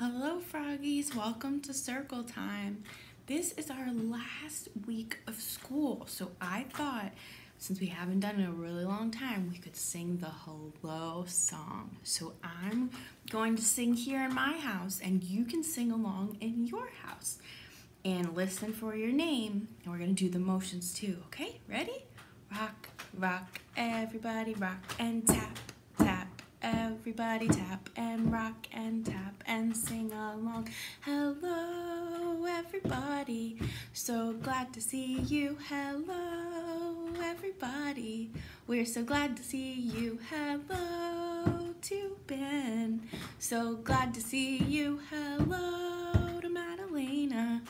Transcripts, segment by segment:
Hello, froggies. Welcome to Circle Time. This is our last week of school, so I thought since we haven't done it in a really long time, we could sing the hello song. So I'm going to sing here in my house, and you can sing along in your house. And listen for your name, and we're going to do the motions too, okay? Ready? Rock, rock, everybody rock and tap, tap. Everybody tap and rock and tap and sing along. Hello, everybody. So glad to see you. Hello, everybody. We're so glad to see you. Hello to Ben. So glad to see you. Hello to Madalena.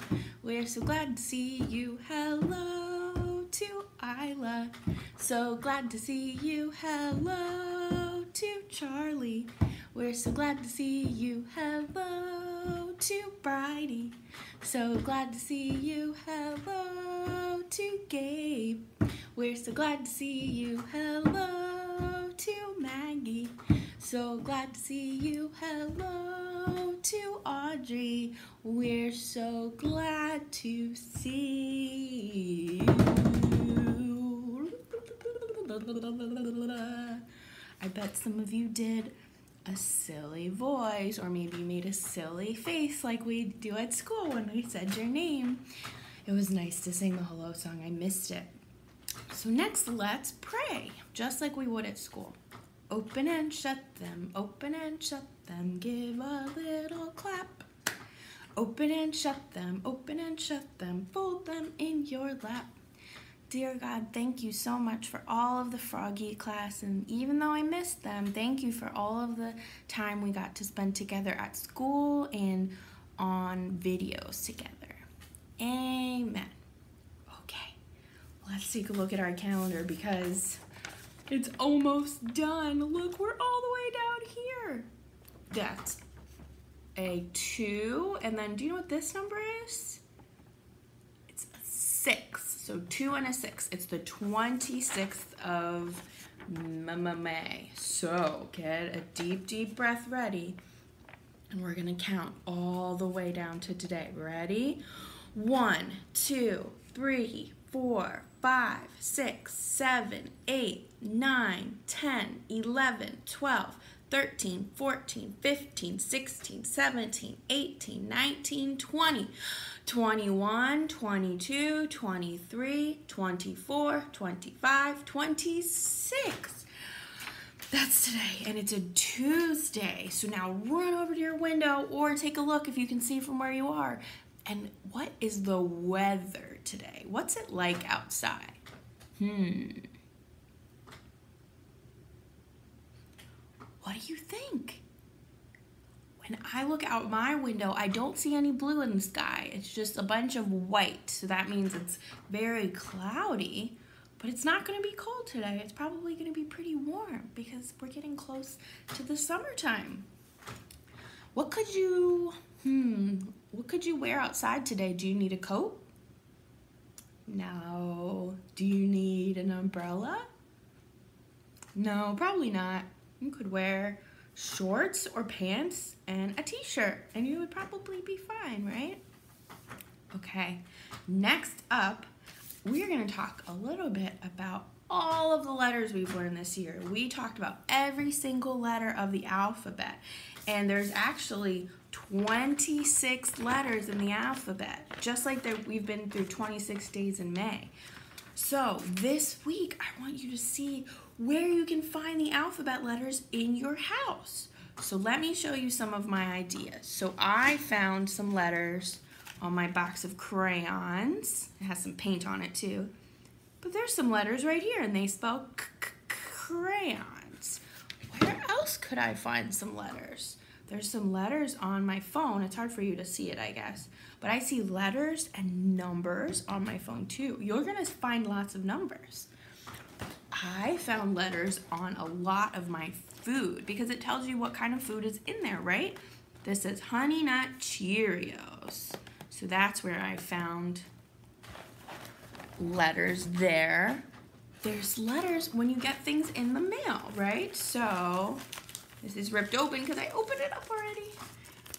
We're so glad to see you. Hello to Isla. So glad to see you. Hello to Charlie. We're so glad to see you. Hello to Bridie. So glad to see you. Hello to Gabe. We're so glad to see you. Hello to Maggie. So glad to see you. Hello to Audrey. We're so glad to see you. I bet some of you did a silly voice or maybe you made a silly face like we do at school when we said your name. It was nice to sing the hello song. I missed it. So next, let's pray, just like we would at school. Open and shut them, open and shut them, give a little clap. Open and shut them, open and shut them, fold them in your lap. Dear God, thank you so much for all of the Froggie class, and even though I missed them, thank you for all of the time we got to spend together at school and on videos together. Amen. Okay, let's take a look at our calendar because it's almost done. Look, we're all the way down here. That's a two, and then do you know what this number is? It's a six. So two and a six. It's the 26th of May. So get a deep, deep breath ready. And we're to count all the way down to today. Ready? One, two, three, four, five, six, seven, eight, nine, 10, 11, 12, 13, 14, 15, 16, 17, 18, 19, 20. 21, 22, 23, 24, 25, 26. That's today, and it's a Tuesday. So now run over to your window or take a look if you can see from where you are. And what is the weather today? What's it like outside? Hmm. What do you think? When I look out my window, I don't see any blue in the sky. It's just a bunch of white. So that means it's very cloudy, but it's not going to be cold today. It's probably going to be pretty warm because we're getting close to the summertime. What could you, hmm, what could you wear outside today? Do you need a coat? No. Do you need an umbrella? No, probably not. You could wear shorts or pants and a t-shirt and you would probably be fine, right? Okay, next up, we're gonna talk a little bit about all of the letters we've learned this year. We talked about every single letter of the alphabet and there's actually 26 letters in the alphabet, just like that we've been through 26 days in May. So this week, I want you to see where you can find the alphabet letters in your house. So let me show you some of my ideas. So I found some letters on my box of crayons. It has some paint on it too. But there's some letters right here and they spell crayons. Where else could I find some letters? There's some letters on my phone. It's hard for you to see it, I guess. But I see letters and numbers on my phone too. You're gonna find lots of numbers. I found letters on a lot of my food because it tells you what kind of food is in there, right? This says Honey Nut Cheerios. So that's where I found letters there. There's letters when you get things in the mail, right? So this is ripped open because I opened it up already.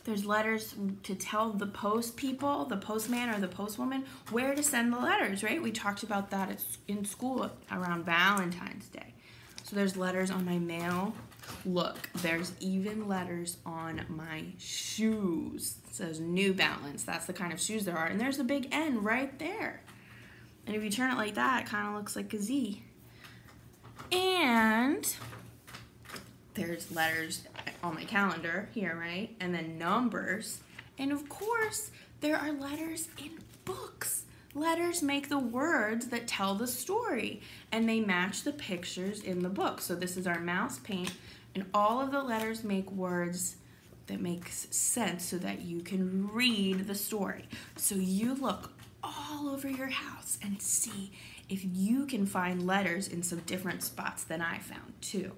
There's letters to tell the post people, the postman or the postwoman, where to send the letters, right? We talked about that in school around Valentine's Day. So there's letters on my mail. Look, there's even letters on my shoes. It says New Balance. That's the kind of shoes there are. And there's a big N right there. And if you turn it like that, it kind of looks like a Z. And there's letters on my calendar here, right? And then numbers. And of course, there are letters in books. Letters make the words that tell the story and they match the pictures in the book. So this is our mouse paint and all of the letters make words that makes sense so that you can read the story. So you look all over your house and see if you can find letters in some different spots than I found too.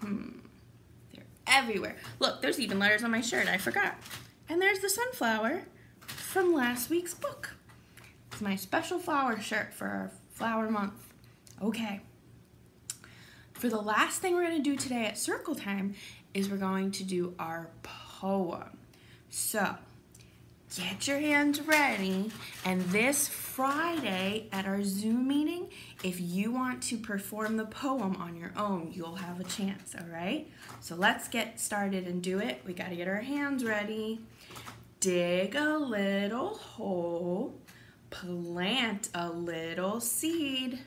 Hmm, everywhere. Look, there's even letters on my shirt, I forgot. And there's the sunflower from last week's book. It's my special flower shirt for our flower month. Okay. For the last thing we're gonna do today at circle time is we're going to do our poem. So, get your hands ready. And this Friday at our Zoom meeting, if you want to perform the poem on your own, you'll have a chance, all right? So let's get started and do it. We gotta get our hands ready. Dig a little hole, plant a little seed,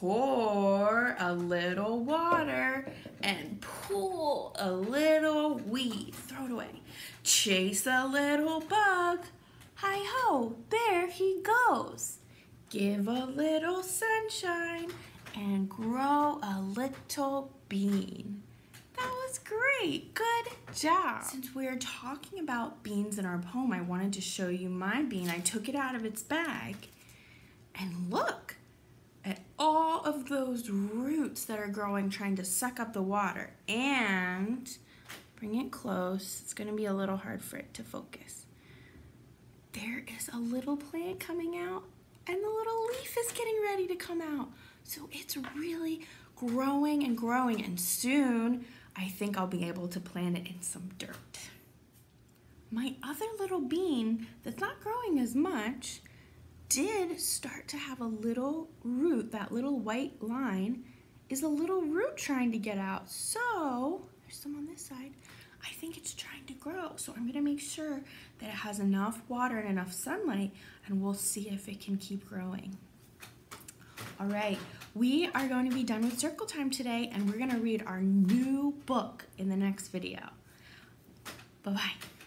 pour a little water, and pull a little weed. Throw it away. Chase a little bug. Hi ho, there he goes. Give a little sunshine and grow a little bean. That was great. Good job. Since we're talking about beans in our poem, I wanted to show you my bean. I took it out of its bag and look at all of those roots that are growing trying to suck up the water and bring it close. It's going to be a little hard for it to focus. There is a little plant coming out and the little leaf is getting ready to come out. So it's really growing and growing and soon I think I'll be able to plant it in some dirt. My other little bean that's not growing as much did start to have a little root, that little white line is a little root trying to get out. So, there's some on this side. I think it's trying to grow. So I'm gonna make sure that it has enough water and enough sunlight and we'll see if it can keep growing. All right, we are going to be done with circle time today and we're gonna read our new book in the next video. Bye-bye.